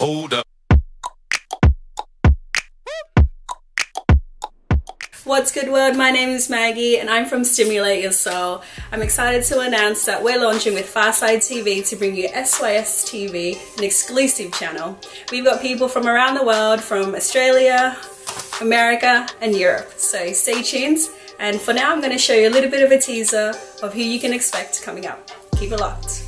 Hold up. What's good world? My name is Maggie and I'm from Stimulate Your Soul. I'm excited to announce that we're launching with Pharcyde TV to bring you SYS TV, an exclusive channel. We've got people from around the world, from Australia, America and Europe. So stay tuned and for now I'm going to show you a little bit of a teaser of who you can expect coming up. Keep it locked.